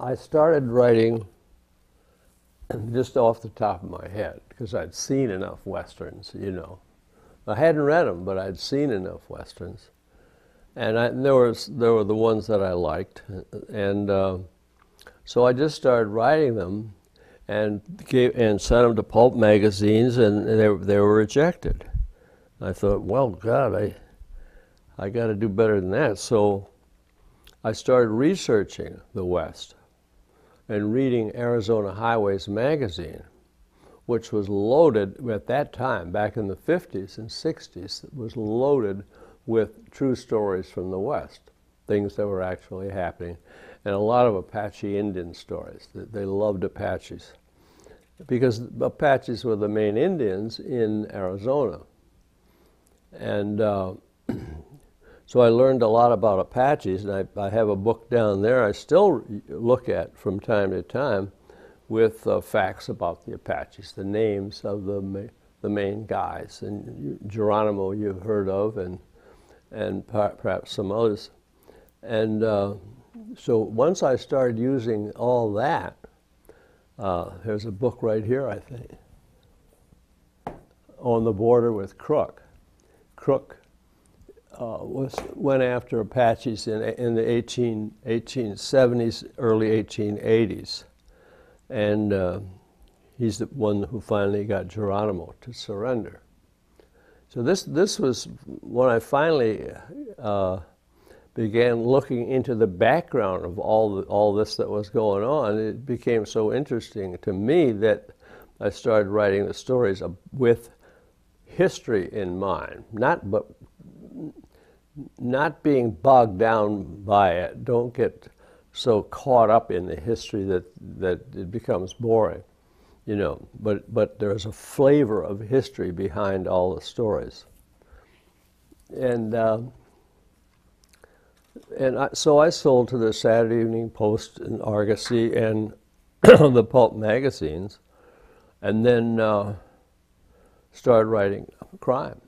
I started writing just off the top of my head because I'd seen enough westerns, you know. I hadn't read them, but I'd seen enough westerns, and, I, and there was there were the ones that I liked, and uh, so I just started writing them, and gave, and sent them to pulp magazines, and they they were rejected. I thought, well, God, I I got to do better than that. So I started researching the West and reading Arizona Highways magazine, which was loaded at that time, back in the 50s and 60s, it was loaded with true stories from the West, things that were actually happening, and a lot of Apache Indian stories. They loved Apaches because Apaches were the main Indians in Arizona. And uh, So I learned a lot about Apaches, and I, I, have a book down there I still look at from time to time with uh, facts about the Apaches, the names of the, ma the main guys. And Geronimo you've heard of, and, and perhaps some others. And uh, so once I started using all that, uh, there's a book right here, I think, On the Border with Crook. Crook uh, was, went after Apaches in, in the 18, 1870s, early 1880s. And uh, he's the one who finally got Geronimo to surrender. So this, this was when I finally uh, began looking into the background of all, the, all this that was going on. It became so interesting to me that I started writing the stories with history in mind, not but not being bogged down by it. Don't get so caught up in the history that, that it becomes boring, you know. But, but there's a flavor of history behind all the stories. And, uh, and I, so I sold to the Saturday Evening Post and Argosy and the pulp magazines, and then uh, started writing crime